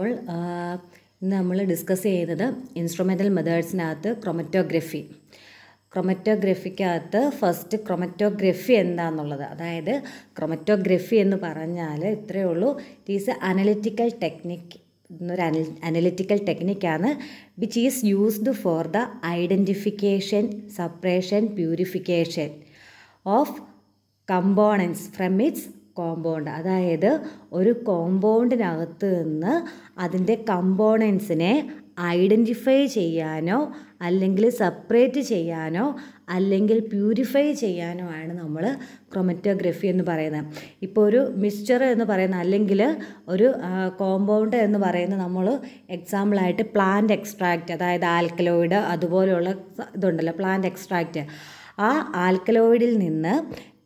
അപ്പോൾ ഇന്ന് നമ്മൾ ഡിസ്കസ് ചെയ്യുന്നത് ഇൻസ്ട്രുമെന്റൽ മെത്തേഡ്സിനകത്ത് ക്രൊമറ്റോഗ്രഫി ക്രൊമറ്റോഗ്രഫിക്കകത്ത് ഫസ്റ്റ് ക്രൊമറ്റോഗ്രഫി എന്താണെന്നുള്ളത് അതായത് ക്രൊമറ്റോഗ്രഫി എന്ന് പറഞ്ഞാൽ ഇത്രയേ ഉള്ളൂ. ഇറ്റ് ഈസ് അനലിറ്റിക്കൽ ടെക്നിക്ക് എന്നൊരു അനൽ analytical ടെക്നിക്കാണ് which is used for the identification separation purification of components from its compound അതായത് ഒരു കോമ്പൗണ്ടിനകത്ത് നിന്ന് അതിന്റെ കമ്പോണൻസിനെ ഐഡന്റിഫൈ ചെയ്യാനോ അല്ലെങ്കിൽ സെപ്പറേറ്റ് ചെയ്യാനോ അല്ലെങ്കിൽ പ്യൂരിഫൈ ചെയ്യാനോ ആണ് നമ്മൾ ക്രൊമറ്റോഗ്രഫി എന്ന് പറയുന്നത്. ഇപ്പോൾ ഒരു മിക്സ്ചർ എന്ന് പറയുന്ന അല്ലെങ്കിൽ ഒരു കോമ്പൗണ്ട് എന്ന് പറയുന്ന നമ്മൾ എക്സാമ്പിളായിട്ട് പ്ലാന്റ് എക്സ്ട്രാക്റ്റ് അതായത് ആൽക്കലോയിഡ് അതുപോലെയുള്ള ഇതുണ്ടല്ലോ പ്ലാന്റ് എക്സ്ട്രാക്റ്റ് ആ ആൽക്കലോയിഡിൽ നിന്ന്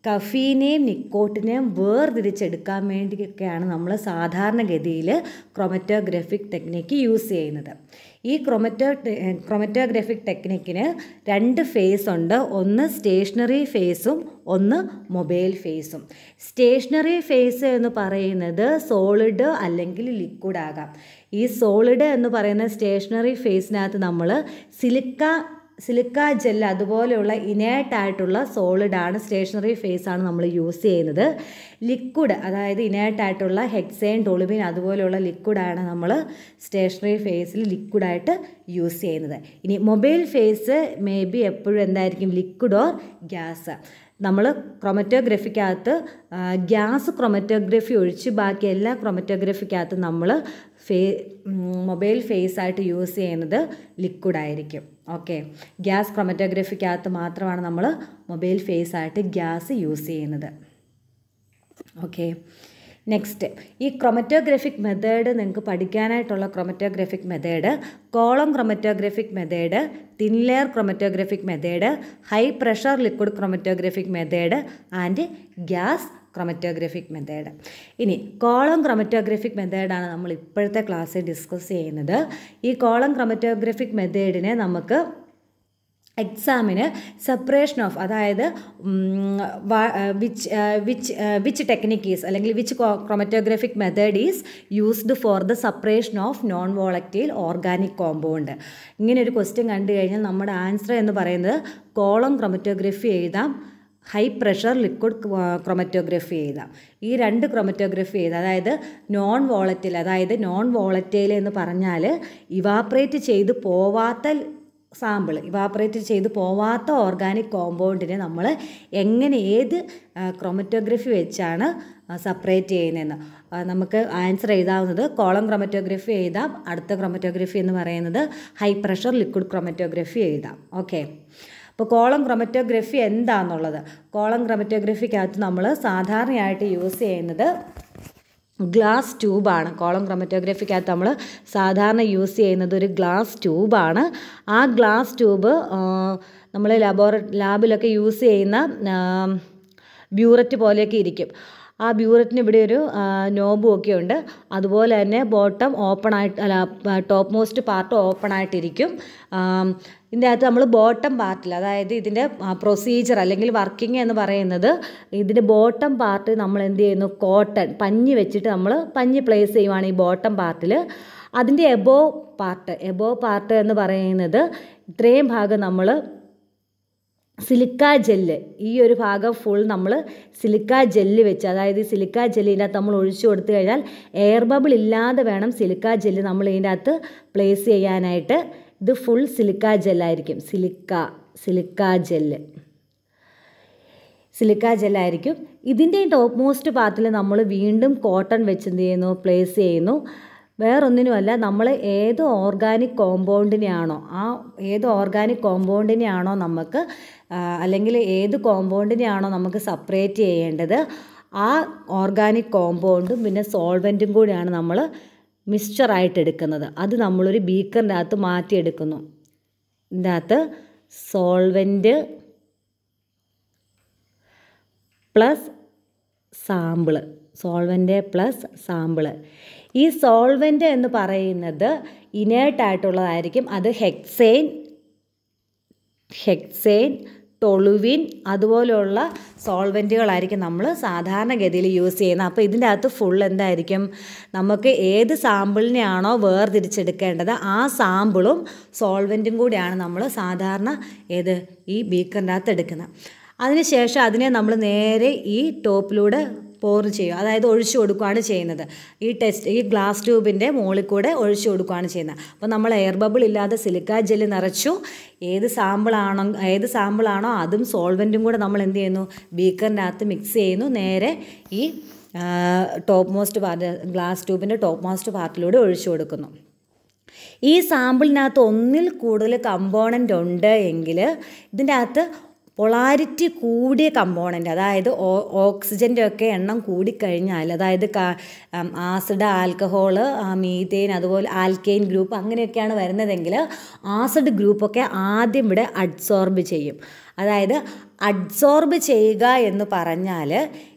കഫീനെയും നിക്കോട്ടിനെയും വേർതിരിച്ചെടുക്കാൻ വേണ്ടിയൊക്കെയാണ് നമ്മൾ സാധാരണഗതിയിൽ ക്രൊമറ്റോഗ്രഫിക് ടെക്നിക്ക് യൂസ് ചെയ്യുന്നത്. ഈ ക്രൊമറ്റോ ക്രൊമറ്റോഗ്രഫിക് ടെക്നിക്കിന് രണ്ട് ഫേസ് ഉണ്ട്. ഒന്ന് സ്റ്റേഷനറി ഫേസും ഒന്ന് മൊബൈൽ ഫേസും. സ്റ്റേഷനറി ഫേസ് എന്ന് പറയുന്നത് സോളിഡ് അല്ലെങ്കിൽ ലിക്വിഡ് ആകാം. ഈ സോളിഡ് എന്ന് പറയുന്ന സ്റ്റേഷനറി ഫേസിനകത്ത് നമ്മൾ സിലിക്ക സിലിക്ക ജെൽ അതുപോലെയുള്ള ഇനേർട്ടായിട്ടുള്ള സോളിഡാണ് സ്റ്റേഷനറി ഫേസ് ആണ് നമ്മൾ യൂസ് ചെയ്യുന്നത്. ലിക്വിഡ് അതായത് ഇനേട്ടായിട്ടുള്ള ഹെക്സൈൻ ടൊളിബിൻ അതുപോലെയുള്ള ലിക്വിഡാണ് നമ്മൾ സ്റ്റേഷനറി ഫേസിൽ ലിക്വിഡായിട്ട് യൂസ് ചെയ്യുന്നത്. ഇനി മൊബൈൽ ഫേസ് മേ ബി എപ്പോഴും എന്തായിരിക്കും? Liquid or gas. നമ്മൾ ക്രൊമറ്റോഗ്രഫിക്കകത്ത് ഗ്യാസ് ക്രൊമറ്റോഗ്രഫി ഒഴിച്ച് ബാക്കി എല്ലാ ക്രൊമറ്റോഗ്രഫിക്കകത്ത് നമ്മൾ ഫേ മൊബൈൽ ഫേസ് ആയിട്ട് യൂസ് ചെയ്യുന്നത് ലിക്വിഡ് ആയിരിക്കും ഓക്കെ. ഗ്യാസ് ക്രൊമറ്റോഗ്രഫിക്കകത്ത് മാത്രമാണ് നമ്മൾ മൊബൈൽ ഫേസ് ആയിട്ട് ഗ്യാസ് യൂസ് ചെയ്യുന്നത്. ഓക്കെ. നെക്സ്റ്റ് ഈ ക്രൊമറ്റോഗ്രഫിക് മെത്തേഡ് നിങ്ങൾക്ക് പഠിക്കാനായിട്ടുള്ള chromatographic method column chromatographic method thin layer chromatographic method high pressure liquid chromatographic method and gas chromatographic method ഇനി കോളം ക്രൊമറ്റോഗ്രഫിക് മെത്തേഡാണ് നമ്മൾ ഇപ്പോഴത്തെ ക്ലാസ്സിൽ ഡിസ്കസ് ചെയ്യുന്നത്. ഈ കോളം ക്രൊമറ്റോഗ്രഫിക് മെത്തേഡിനെ നമുക്ക് എക്സാമിന് സെപ്പറേഷൻ ഓഫ് അതായത് which which which technique is അല്ലെങ്കിൽ which chromatographic method is used for the separation of non volatile organic compound ഇങ്ങനെ ഒരു ക്വസ്റ്റ്യൻ കണ്ടു കഴിഞ്ഞാൽ നമ്മുടെ ആൻസർ എന്ന് പറയുന്നത് കോളം ക്രൊമറ്റോഗ്രഫി എഴുതാം ഹൈ പ്രഷർ ലിക്വിഡ് ക്രൊമറ്റോഗ്രഫി എഴുതാം. ഈ രണ്ട് ക്രൊമറ്റോഗ്രഫി എഴുതാം. അതായത് നോൺ വോളറ്റൈൽ അതായത് നോൺ വോളറ്റൈൽ എന്ന് പറഞ്ഞാൽ ഇവാപ്രേറ്റ് ചെയ്ത് പോവാത്ത സാമ്പിൾ ഇവാപ്പറേറ്റ് ചെയ്ത് പോവാത്ത ഓർഗാനിക് കോമ്പൗണ്ടിനെ നമ്മൾ എങ്ങനെ ഏത് ക്രൊമറ്റോഗ്രഫി വെച്ചാണ് സെപ്പറേറ്റ് ചെയ്യുന്നതെന്ന്. നമുക്ക് ആൻസർ എഴുതാവുന്നത് കോളം ക്രൊമറ്റോഗ്രഫി എഴുതാം അടുത്ത ക്രൊമറ്റോഗ്രഫി എന്ന് പറയുന്നത് ഹൈ പ്രഷർ ലിക്വിഡ് ക്രൊമറ്റോഗ്രഫി എഴുതാം. ഓക്കെ അപ്പോൾ കോളം ക്രൊമറ്റോഗ്രഫി എന്താണെന്നുള്ളത് കോളം ക്രൊമറ്റോഗ്രഫിക്കകത്ത് നമ്മൾ സാധാരണയായിട്ട് യൂസ് ചെയ്യുന്നത് ഗ്ലാസ് ട്യൂബാണ്. കോളം ക്രൊമറ്റോഗ്രഫിക്കകത്ത് നമ്മൾ സാധാരണ യൂസ് ചെയ്യുന്നത് ഒരു ഗ്ലാസ് ട്യൂബാണ്. ആ ഗ്ലാസ് ട്യൂബ് നമ്മൾ ലബോറ ലാബിലൊക്കെ യൂസ് ചെയ്യുന്ന ബ്യൂററ്റ് പോലെയൊക്കെ ഇരിക്കും. ആ ബ്യൂററ്റിന് ഇവിടെ ഒരു നോബും ഒക്കെ ഉണ്ട്. അതുപോലെ തന്നെ ബോട്ടം ഓപ്പൺ ആയിട്ട് അല്ല ടോപ്പ് മോസ്റ്റ് പാർട്ട് ഓപ്പൺ ആയിട്ടിരിക്കും. ഇതിന്റെ അകത്ത് നമ്മൾ ബോട്ടം പാർട്ടിൽ അതായത് ഇതിന്റെ പ്രൊസീജിയർ അല്ലെങ്കിൽ വർക്കിംഗ് എന്ന് പറയുന്നത് ഇതിന്റെ ബോട്ടം പാർട്ട് നമ്മൾ എന്ത് ചെയ്യുന്നു? കോട്ടൺ പഞ്ഞി വെച്ചിട്ട് നമ്മൾ പഞ്ഞി പ്ലേസ് ചെയ്യുവാണ് ഈ ബോട്ടം പാർട്ടിൽ അതിന്റെ എബോ പാർട്ട് എബോ പാർട്ട് എന്ന് പറയുന്നത് ഇത്രയും ഭാഗം നമ്മൾ സിലിക്ക ജെല്ല് ഈ ഒരു ഭാഗം ഫുൾ നമ്മൾ സിലിക്ക ജെല്ല് വെച്ച് അതായത് സിലിക്ക ജെല്ലിന്റെ അകത്ത് നമ്മൾ ഒഴിച്ചു കൊടുത്തു കഴിഞ്ഞാൽ എയർ ബബിൾ ഇല്ലാതെ വേണം സിലിക്ക ജെല്ല് നമ്മൾ ഇതിന്റെ അകത്ത് പ്ലേസ് ചെയ്യാനായിട്ട്. ഇത് ഫുൾ സിലിക്ക ജെല്ലായിരിക്കും സിലിക്ക സിലിക്ക ജെല്ല് സിലിക്ക ജെല്ലായിരിക്കും ഇതിന്റെ ടോപ്പ് മോസ്റ്റ് പാർട്ടിൽ നമ്മൾ വീണ്ടും കോട്ടൺ വെച്ച് എന്ത് ചെയ്യുന്നു? പ്ലേസ് ചെയ്യുന്നു. വേറൊന്നിനുമല്ല നമ്മൾ ഏത് ഓർഗാനിക് കോമ്പൗണ്ടിനെയാണോ ആ ഏത് ഓർഗാനിക് കോമ്പൗണ്ടിനെയാണോ നമുക്ക് അല്ലെങ്കിൽ ഏത് കോമ്പൗണ്ടിനെയാണോ നമുക്ക് സെപ്പറേറ്റ് ചെയ്യേണ്ടത് ആ ഓർഗാനിക് കോമ്പൗണ്ടും പിന്നെ സോൾവെന്റും കൂടിയാണ് നമ്മൾ മിക്സ്ചറായിട്ട് എടുക്കുന്നത്. അത് നമ്മളൊരു ബീക്കറിന്റെ അകത്ത് മാറ്റിയെടുക്കുന്നു. ഇതിന്റെ അകത്ത് solvent plus sample. Solvent plus sample. ഈ സോൾവെന്റ് എന്ന് പറയുന്നത് ഇനേർട്ടായിട്ടുള്ളതായിരിക്കും. അത് ഹെക്സെയിൻ ഹെക്സൈൻ ടൊളുവിൻ അതുപോലെയുള്ള സോൾവെന്റുകളായിരിക്കും നമ്മൾ സാധാരണഗതിയിൽ യൂസ് ചെയ്യുന്നത്. അപ്പോൾ ഇതിന്റെ അകത്ത് ഫുൾ എന്തായിരിക്കും? നമുക്ക് ഏത് സാമ്പിളിനെയാണോ വേർതിരിച്ചെടുക്കേണ്ടത് ആ സാമ്പിളും സോൾവെന്റും കൂടിയാണ് നമ്മൾ സാധാരണ ഏത് ഈ ബീക്കറിന്റെ അകത്ത് എടുക്കുന്നത്. അതിനുശേഷം അതിനെ നമ്മൾ നേരെ ഈ ടോപ്പിലൂടെ പോർ ചെയ്യുക. അതായത് ഒഴിച്ചു കൊടുക്കുകയാണ് ചെയ്യുന്നത്. ഈ ടെസ്റ്റ് ഈ ഗ്ലാസ് ട്യൂബിന്റെ മുകളിൽ കൂടെ ഒഴിച്ചു കൊടുക്കുകയാണ് ചെയ്യുന്നത്. അപ്പോൾ നമ്മൾ എയർ ബബിൾ ഇല്ലാതെ സിലിക്ക ജെല്ല് നിറച്ചു. ഏത് സാമ്പിളാണോ ഏത് സാമ്പിളാണോ അതും സോൾവെന്റും കൂടെ നമ്മൾ എന്ത് ചെയ്യുന്നു? ബീക്കറിനകത്ത് മിക്സ് ചെയ്യുന്നു. നേരെ ഈ ടോപ്പ് മോസ്റ്റ് പാർട്ട് ഗ്ലാസ് ട്യൂബിന്റെ ടോപ്പ് മോസ്റ്റ് പാർട്ടിലൂടെ ഒഴിച്ചു കൊടുക്കുന്നു. ഈ സാമ്പിളിനകത്ത് ഒന്നിൽ കൂടുതൽ കമ്പോണന്റ് ഉണ്ട് എങ്കിൽ ഇതിന്റെ അകത്ത് പൊളാരിറ്റി കൂടിയ കമ്പോണന്റ് അതായത് ഓക്സിജന്റെ ഒക്കെ എണ്ണം കൂടിക്കഴിഞ്ഞാൽ അതായത് ആസിഡ് ആൽക്കഹോൾ മീതേൻ അതുപോലെ ആൽക്കെയിൻ ഗ്രൂപ്പ് അങ്ങനെയൊക്കെയാണ് വരുന്നതെങ്കിൽ ആസിഡ് ഗ്രൂപ്പൊക്കെ ആദ്യം ഇവിടെ അഡ്സോർബ് ചെയ്യും. അതായത് അഡ്സോർബ് ചെയ്യുക എന്ന് പറഞ്ഞാൽ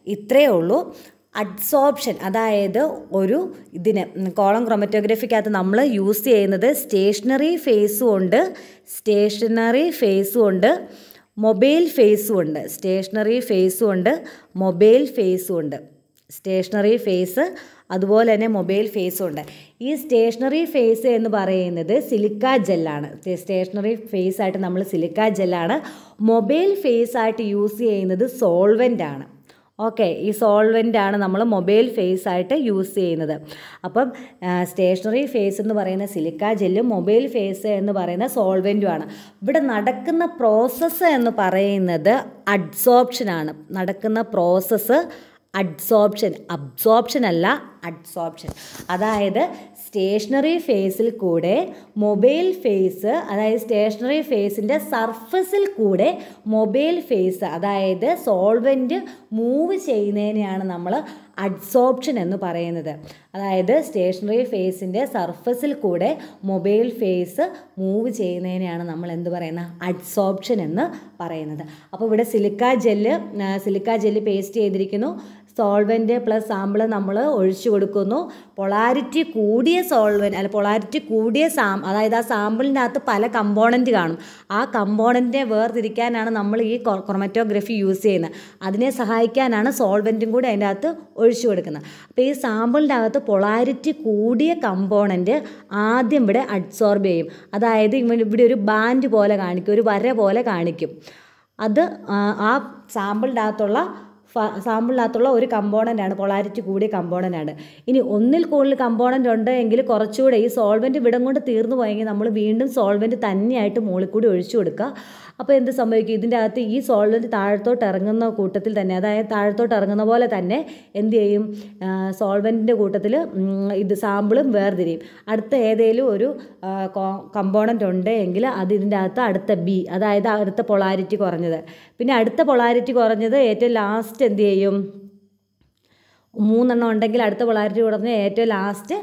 ഇത്രയേ ഉള്ളൂ. അഡ്സോർപ്ഷൻ അതായത് ഒരു ഇതിന് കോളം ക്രൊമറ്റോഗ്രഫിക്കകത്ത് നമ്മൾ യൂസ് ചെയ്യുന്നത് സ്റ്റേഷനറി ഫേസും ഉണ്ട് സ്റ്റേഷനറി ഫേസും ഉണ്ട്. മൊബൈൽ ഫേസും ഉണ്ട് സ്റ്റേഷനറി ഫേസും ഉണ്ട് മൊബൈൽ ഫേസും ഉണ്ട് സ്റ്റേഷനറി ഫേസ് അതുപോലെ തന്നെ മൊബൈൽ ഫേസും ഉണ്ട് ഈ സ്റ്റേഷനറി ഫേസ് എന്ന് പറയുന്നത് സിലിക്ക ജെല്ലാണ്. സ്റ്റേഷനറി ഫേസ് ആയിട്ട് നമ്മൾ സിലിക്ക ജെല്ലാണ്. മൊബൈൽ ഫേസ് ആയിട്ട് യൂസ് ചെയ്യുന്നത് സോൾവെന്റ് ആണ് ഓക്കെ ഈ സോൾവെന്റാണ് നമ്മൾ മൊബൈൽ ഫേസ് ആയിട്ട് യൂസ് ചെയ്യുന്നത്. അപ്പം സ്റ്റേഷനറി ഫേസ് എന്ന് പറയുന്ന സിലിക്ക ജെല്ലും മൊബൈൽ ഫേസ് എന്ന് പറയുന്ന സോൾവെന്റുമാണ് ഇവിടെ നടക്കുന്ന പ്രോസസ്സ് എന്ന് പറയുന്നത് അഡ്സോപ്ഷനാണ് നടക്കുന്ന പ്രോസസ്സ് അഡ്സോപ്ഷൻ അബ്സോപ്ഷൻ അല്ല അഡ്സോപ്ഷൻ. അതായത് സ്റ്റേഷനറി ഫേസിൽ കൂടെ മൊബൈൽ ഫേസ് അതായത് സ്റ്റേഷനറി ഫേസിന്റെ സർഫസിൽ കൂടെ മൊബൈൽ ഫേസ് അതായത് സോൾവെന്റ് മൂവ് ചെയ്യുന്നതിനെയാണ് നമ്മൾ അഡ്സോപ്ഷൻ എന്ന് പറയുന്നത്. അതായത് സ്റ്റേഷനറി ഫേസിന്റെ സർഫസിൽ കൂടെ മൊബൈൽ ഫേസ് മൂവ് ചെയ്യുന്നതിനെയാണ് നമ്മൾ എന്ത് പറയുന്നത് അഡ്സോപ്ഷൻ എന്ന് പറയുന്നത്. അപ്പോൾ ഇവിടെ silica gel silica gel paste ചെയ്തിരിക്കുന്നു. സോൾവെന്റ് പ്ലസ് സാമ്പിൾ നമ്മൾ ഒഴിച്ചു കൊടുക്കുന്നു. പൊളാരിറ്റി കൂടിയ സോൾവെന്റ് അല്ല പൊളാരിറ്റി കൂടിയ സാം അതായത് ആ സാമ്പിളിന്റെ അകത്ത് പല കമ്പോണന്റ് കാണും. ആ കമ്പോണന്റിനെ വേർതിരിക്കാനാണ് നമ്മൾ ഈ ക്രൊമറ്റോഗ്രഫി യൂസ് ചെയ്യുന്നത്. അതിനെ സഹായിക്കാനാണ് സോൾവെന്റും കൂടി അതിന്റെ അകത്ത് ഒഴിച്ചു കൊടുക്കുന്നത്. അപ്പോൾ ഈ സാമ്പിളിന്റെ അകത്ത് പൊളാരിറ്റി കൂടിയ കമ്പോണന്റ് ആദ്യം ഇവിടെ അഡ്സോർബ് ചെയ്യും. അതായത് ഇവിടെ ഒരു ബാൻഡ് പോലെ കാണിക്കും ഒരു വര പോലെ കാണിക്കും. അത് ആ സാമ്പിളിന്റെ അകത്തുള്ള സാമ്പിളിനകത്തുള്ള ഒരു കമ്പോണന്റ് ആണ് പൊളാരിറ്റി കൂടിയ കമ്പോണന്റ് ആണ്. ഇനി ഒന്നിൽ കൂടുതൽ കമ്പോണന്റ് ഉണ്ട് എങ്കിൽ കുറച്ചുകൂടെ ഈ സോൾവെന്റ് വിടം കൊണ്ട് തീർന്നു പോയെങ്കിൽ നമ്മൾ വീണ്ടും സോൾവെന്റ് തന്നെയായിട്ട് മുകളിൽ കൂടി ഒഴിച്ചു കൊടുക്കുക. അപ്പോൾ എന്ത് സംഭവിക്കും? ഇതിന്റെ അകത്ത് ഈ സോൾവെന്റ് താഴത്തോട്ട് ഇറങ്ങുന്ന കൂട്ടത്തിൽ തന്നെ അതായത് താഴത്തോട്ട് ഇറങ്ങുന്ന പോലെ തന്നെ എന്ത് ചെയ്യും? സോൾവെന്റിന്റെ കൂട്ടത്തിൽ ഇത് സാമ്പിളും വേർതിരിയും. അടുത്ത ഏതെങ്കിലും ഒരു കമ്പോണന്റ് ഉണ്ട് എങ്കിൽ അത് ഇതിന്റെ അകത്ത് അടുത്ത ബി അതായത് അടുത്ത പൊളാരിറ്റി കുറഞ്ഞത്. പിന്നെ അടുത്ത പൊളാരിറ്റി കുറഞ്ഞത് ഏറ്റവും ലാസ്റ്റ് എന്ത് ചെയ്യും? മൂന്നെണ്ണം ഉണ്ടെങ്കിൽ അടുത്ത പൊളാരിറ്റി കുറഞ്ഞ ഏറ്റവും ലാസ്റ്റ്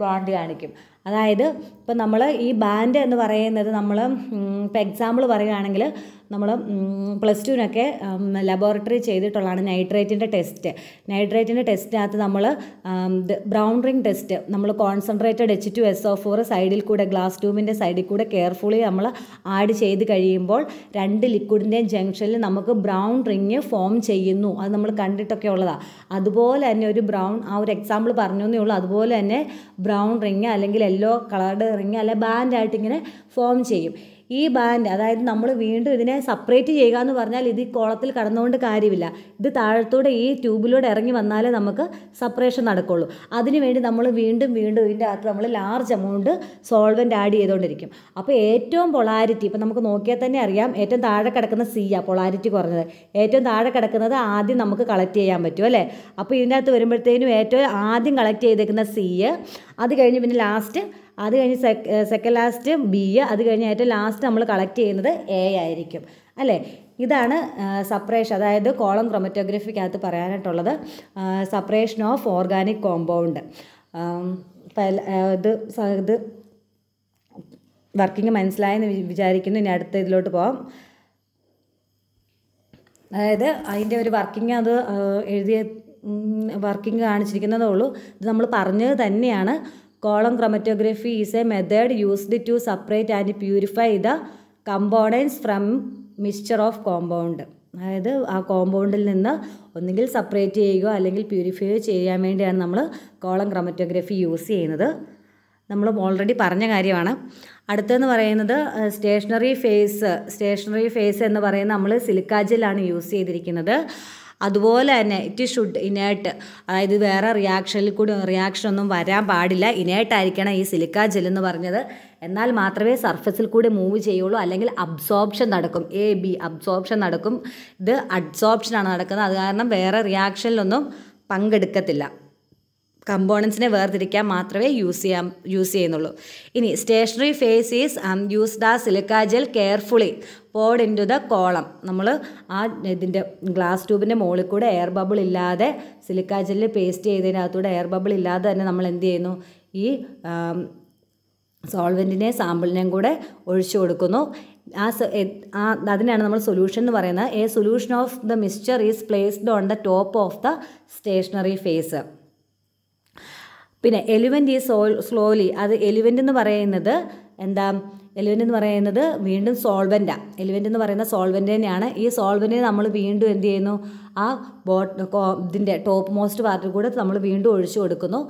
ബ്രോണ്ട് കാണിക്കും. അതായത് ഇപ്പം നമ്മൾ ഈ ബാൻഡ് എന്ന് പറയുന്നത് നമ്മൾ ഇപ്പോൾ എക്സാമ്പിൾ പറയുകയാണെങ്കിൽ നമ്മൾ പ്ലസ് ടുവിനൊക്കെ ലബോറട്ടറി ചെയ്തിട്ടുള്ളതാണ് നൈട്രേറ്റിന്റെ ടെസ്റ്റ് നൈട്രേറ്റിന്റെ ടെസ്റ്റിനകത്ത് നമ്മൾ ബ്രൗൺ റിംഗ് ടെസ്റ്റ് നമ്മൾ concentrated H two S O four സൈഡിൽ കൂടെ ഗ്ലാസ് ട്യൂബിന്റെ സൈഡിൽ കൂടെ കെയർഫുള്ളി നമ്മൾ ആഡ് ചെയ്ത് കഴിയുമ്പോൾ രണ്ട് ലിക്വിഡിന്റെയും ജംഗ്ഷനിൽ നമുക്ക് ബ്രൗൺ റിങ് ഫോം ചെയ്യുന്നു. അത് നമ്മൾ കണ്ടിട്ടൊക്കെ ഉള്ളതാണ് അതുപോലെ തന്നെ ഒരു ബ്രൗൺ ആ ഒരു എക്സാമ്പിൾ പറഞ്ഞു ഉള്ളൂ. അതുപോലെ തന്നെ ബ്രൗൺ റിങ് അല്ലെങ്കിൽ യെല്ലോ കളർഡ് റിങ് അല്ലെ ബാൻഡായിട്ട് ഇങ്ങനെ ഫോം ചെയ്യും. ഈ ബാൻഡ് അതായത് നമ്മൾ വീണ്ടും ഇതിനെ സെപ്പറേറ്റ് ചെയ്യുക എന്ന് പറഞ്ഞാൽ ഇത് ഈ കോളത്തിൽ കടന്നുകൊണ്ട് കാര്യമില്ല. ഇത് താഴത്തൂടെ ഈ ട്യൂബിലൂടെ ഇറങ്ങി വന്നാലേ നമുക്ക് സെപ്പറേഷൻ നടക്കുള്ളൂ. അതിനുവേണ്ടി നമ്മൾ വീണ്ടും വീണ്ടും ഇതിന്റെ അകത്ത് നമ്മൾ ലാർജ് എമൗണ്ട് സോൾവെന്റ് ആഡ് ചെയ്തുകൊണ്ടിരിക്കും അപ്പോൾ ഏറ്റവും പൊളാരിറ്റി ഇപ്പോൾ നമുക്ക് നോക്കിയാൽ തന്നെ അറിയാം ഏറ്റവും താഴെ കിടക്കുന്ന സി ആ പൊളാരിറ്റി കുറഞ്ഞത്. ഏറ്റവും താഴെ കിടക്കുന്നത് ആദ്യം നമുക്ക് കളക്ട് ചെയ്യാൻ പറ്റും അല്ലേ? അപ്പോൾ ഇതിനകത്ത് വരുമ്പോഴത്തേനും ഏറ്റവും ആദ്യം കളക്ട് ചെയ്തേക്കുന്ന സി അത് കഴിഞ്ഞ് പിന്നെ ലാസ്റ്റ് അത് കഴിഞ്ഞ് സെക്കൻഡ് ലാസ്റ്റ് ബി അത് കഴിഞ്ഞ് ഏറ്റവും ലാസ്റ്റ് നമ്മൾ കളക്ട് ചെയ്യുന്നത് എ ആയിരിക്കും. അല്ലേ? ഇതാണ് സപ്പറേഷൻ അതായത് കോളം ക്രൊമറ്റോഗ്രഫിക്കകത്ത് പറയാനായിട്ടുള്ളത് സപ്പറേഷൻ ഓഫ് ഓർഗാനിക് കോമ്പൗണ്ട് ഇത് ഇത് വർക്കിംഗ് മനസ്സിലായെന്ന് വിചാരിക്കുന്നു. ഇനി അടുത്ത ഇതിലോട്ട് പോകാം അതായത് അതിന്റെ ഒരു വർക്കിംഗ് അത് എഴുതിയ വർക്കിംഗ് കാണിച്ചിരിക്കുന്നതേ ഉള്ളൂ. ഇത് നമ്മൾ പറഞ്ഞത് തന്നെയാണ്. Column chromatography is a method used to separate and purify the components from mixture of compound. അതായത് ആ കോമ്പൗണ്ടിൽ നിന്ന് ഒന്നുകിൽ സെപ്പറേറ്റ് ചെയ്യുകയോ അല്ലെങ്കിൽ പ്യൂരിഫൈ ചെയ്യാൻ വേണ്ടിയാണ് നമ്മൾ കോളം ക്രൊമറ്റോഗ്രഫി യൂസ് ചെയ്യുന്നത്. നമ്മൾ ഓൾറെഡി പറഞ്ഞ കാര്യമാണ്. അടുത്തെന്ന് പറയുന്നത് സ്റ്റേഷനറി ഫേസ് സ്റ്റേഷനറി ഫേസ് എന്ന് പറയുന്നത് നമ്മൾ സിലിക്കാജിലാണ് യൂസ് ചെയ്തിരിക്കുന്നത്. അതുപോലെ തന്നെ ഇറ്റ് ഷുഡ് ഇനേട്ട് അതായത് വേറെ റിയാക്ഷനിൽ കൂടി റിയാക്ഷൻ ഒന്നും വരാൻ പാടില്ല. ഇനേട്ടായിരിക്കണം ഈ സിലിക്ക ജെൽ എന്ന് പറഞ്ഞത്. എന്നാൽ മാത്രമേ സർഫസിൽ കൂടി മൂവ് ചെയ്യുള്ളൂ. അല്ലെങ്കിൽ അബ്സോർപ്ഷൻ നടക്കും. എ ബി അബ്സോർപ്ഷൻ നടക്കും. ഇത് അഡ്സോർപ്ഷനാണ് നടക്കുന്നത്. അത് കാരണം വേറെ റിയാക്ഷനിലൊന്നും പങ്കെടുക്കത്തില്ല. കമ്പോണൻസിനെ വേർതിരിക്കാൻ മാത്രമേ യൂസ് ചെയ്യാൻ യൂസ് ചെയ്യുന്നുള്ളൂ. ഇനി സ്റ്റേഷനറി ഫേസ് ഈസ് യൂസ്ഡ് ആ silica gel carefully poured into the column. നമ്മൾ ആ ഇതിന്റെ ഗ്ലാസ് ട്യൂബിന്റെ മുകളിൽ കൂടെ എയർ ബബിൾ ഇല്ലാതെ സിലിക്ക ജെല്ല് പേസ്റ്റ് ചെയ്തതിനകത്തൂടെ എയർ ബബിൾ ഇല്ലാതെ തന്നെ നമ്മൾ എന്ത് ചെയ്യുന്നു? ഈ സോൾവെന്റിനെ സാമ്പിളിനെയും കൂടെ ഒഴിച്ചു കൊടുക്കുന്നു. ആ ആ അതിനാണ് നമ്മൾ സൊല്യൂഷൻ എന്ന് പറയുന്നത്. A solution of the mixture is placed on the top of the stationary phase. പിന്നെ എലിവന്റ് ഈ സോ സ്ലോലി അത് എലിവന്റ് എന്ന് പറയുന്നത് എന്താ? എലിവന്റ് എന്ന് പറയുന്നത് വീണ്ടും സോൾവെന്റാണ് എലിവന്റ് എന്ന് പറയുന്ന സോൾവെന്റ് തന്നെയാണ്. ഈ സോൾവെന്റിനെ നമ്മൾ വീണ്ടും എന്ത് ചെയ്യുന്നു? ആ ബോട്ട് ഇതിന്റെ ടോപ്പ് മോസ്റ്റ് പാർട്ടിൽ കൂടെ നമ്മൾ വീണ്ടും ഒഴിച്ചു കൊടുക്കുന്നു.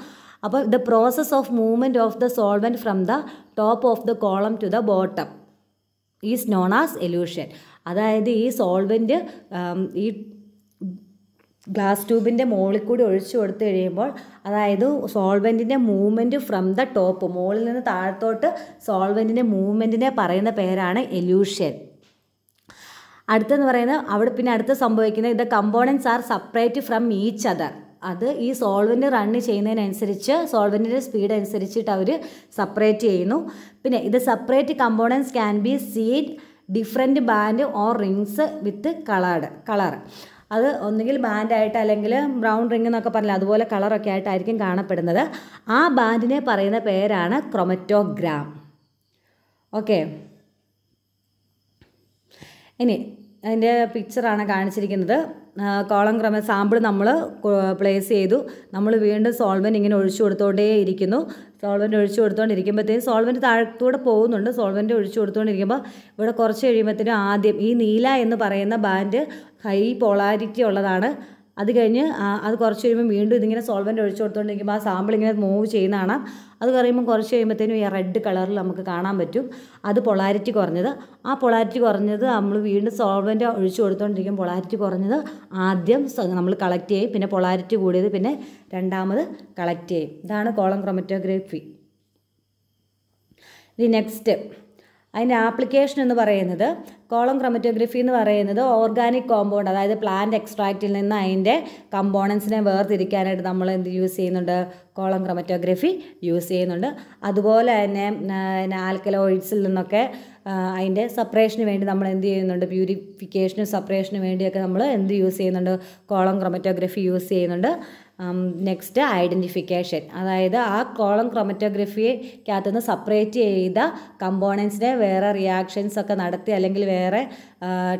അപ്പോൾ the process of movement of the solvent from the top of the column to the bottom is known as elution അതായത് ഈ സോൾവെന്റ് ഈ ഗ്ലാസ് ട്യൂബിന്റെ മുകളിൽ കൂടി ഒഴിച്ചു കൊടുത്തു കഴിയുമ്പോൾ അതായത് സോൾവെന്റിന്റെ മൂവ്മെന്റ് ഫ്രം ദ ടോപ്പ് മുകളിൽ നിന്ന് താഴത്തോട്ട് സോൾവെന്റിന്റെ മൂവ്മെന്റിനെ പറയുന്ന പേരാണ് എല്യൂഷൻ അടുത്തെന്ന് പറയുന്നത് അവിടെ പിന്നെ അടുത്ത് സംഭവിക്കുന്നത് ഇത് components are separate from each other അത് ഈ സോൾവെന്റ് റണ്ണ് ചെയ്യുന്നതിനനുസരിച്ച് സോൾവെന്റിന്റെ സ്പീഡ് അനുസരിച്ചിട്ട് അവർ സെപ്പറേറ്റ് ചെയ്യുന്നു. പിന്നെ ഇത് separate components can be seen different band or rings with coloured colour അത് ഒന്നുകിൽ ബാൻഡായിട്ട് അല്ലെങ്കിൽ ബ്രൗൺ റിംഗ് എന്നൊക്കെ പറഞ്ഞില്ല അതുപോലെ കളറൊക്കെ ആയിട്ടായിരിക്കും കാണപ്പെടുന്നത്. ആ ബാൻഡിനെ പറയുന്ന പേരാണ് ക്രൊമറ്റോഗ്രാം ഓക്കെ ഇനി അതിന്റെ പിക്ചറാണ് കാണിച്ചിരിക്കുന്നത്. കോളം ക്രമ സാമ്പിൾ നമ്മൾ പ്ലേസ് ചെയ്തു. നമ്മൾ വീണ്ടും സോൾവെന്റ് ഇങ്ങനെ ഒഴിച്ചു കൊടുത്തോണ്ടേ ഇരിക്കുന്നു. സോൾവെന്റ് ഒഴിച്ചു കൊടുത്തോണ്ടിരിക്കുമ്പോഴത്തേക്കും സോൾവെന്റ് താഴത്തൂടെ പോകുന്നുണ്ട്. സോൾവെന്റ് ഒഴിച്ചു കൊടുത്തുകൊണ്ടിരിക്കുമ്പോൾ ഇവിടെ കുറച്ച് കഴിയുമ്പോഴത്തേനും ആദ്യം ഈ നീല എന്ന് പറയുന്ന ബാൻഡ് ഹൈ പോളാരിറ്റി ഉള്ളതാണ്. അത് കഴിഞ്ഞ് അത് കുറച്ച് കഴിയുമ്പോൾ വീണ്ടും ഇതിങ്ങനെ സോൾവെന്റ് ഒഴിച്ചു കൊടുത്തുകൊണ്ടിരിക്കുമ്പോൾ ആ സാമ്പിൾ ഇങ്ങനെ മൂവ് ചെയ്യുന്നതാണ്. അത് കഴിയുമ്പോൾ കുറച്ച് കഴിയുമ്പോഴത്തേനും ഈ റെഡ് കളറിൽ നമുക്ക് കാണാൻ പറ്റും. അത് പൊളാരിറ്റി കുറഞ്ഞത്. ആ പൊളാരിറ്റി കുറഞ്ഞത് നമ്മൾ വീണ്ടും സോൾവെന്റ് ഒഴിച്ചു കൊടുത്തുകൊണ്ടിരിക്കും പൊളാരിറ്റി കുറഞ്ഞത് ആദ്യം നമ്മൾ കളക്ട് ചെയ്യും. പിന്നെ പൊളാരിറ്റി കൂടിയത് പിന്നെ രണ്ടാമത് കളക്ട് ചെയ്യും. ഇതാണ് കോളം ക്രൊമറ്റോഗ്രഫി ഇനി നെക്സ്റ്റ് അതിന്റെ ആപ്ലിക്കേഷൻ എന്ന് പറയുന്നത് കോളം ക്രമറ്റോഗ്രഫി എന്ന് പറയുന്നത് ഓർഗാനിക് കോമ്പൗണ്ട് അതായത് പ്ലാന്റ് എക്സ്ട്രാക്റ്റിൽ നിന്ന് അതിന്റെ കമ്പോണൻസിനെ വേർതിരിക്കാനായിട്ട് നമ്മൾ എന്ത് യൂസ് ചെയ്യുന്നുണ്ട്? കോളം ക്രമറ്റോഗ്രഫി യൂസ് ചെയ്യുന്നുണ്ട്. അതുപോലെ തന്നെ ആൽക്കലോയിഡ്സിൽ നിന്നൊക്കെ അതിന്റെ സെപ്പറേഷന് വേണ്ടി നമ്മൾ എന്ത് ചെയ്യുന്നുണ്ട്? പ്യൂരിഫിക്കേഷനും സെപ്പറേഷന് വേണ്ടിയൊക്കെ നമ്മൾ എന്ത് യൂസ് ചെയ്യുന്നുണ്ട്? കോളം ക്രമറ്റോഗ്രഫി യൂസ് ചെയ്യുന്നുണ്ട്. നെക്സ്റ്റ് ഐഡന്റിഫിക്കേഷൻ അതായത് ആ കോളം ക്രൊമറ്റോഗ്രഫിക്കകത്ത് നിന്ന് സെപ്പറേറ്റ് ചെയ്ത കമ്പോണൻസിനെ വേറെ റിയാക്ഷൻസ് ഒക്കെ നടത്തി അല്ലെങ്കിൽ വേറെ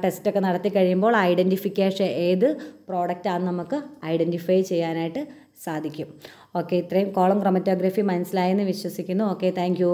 ടെസ്റ്റൊക്കെ നടത്തി കഴിയുമ്പോൾ ഐഡന്റിഫിക്കേഷൻ ഏത് പ്രോഡക്റ്റാണെന്ന് നമുക്ക് ഐഡന്റിഫൈ ചെയ്യാനായിട്ട് സാധിക്കും. ഓക്കെ ഇത്രയും കോളം ക്രൊമറ്റോഗ്രഫി മനസ്സിലായെന്ന് വിശ്വസിക്കുന്നു. Okay thank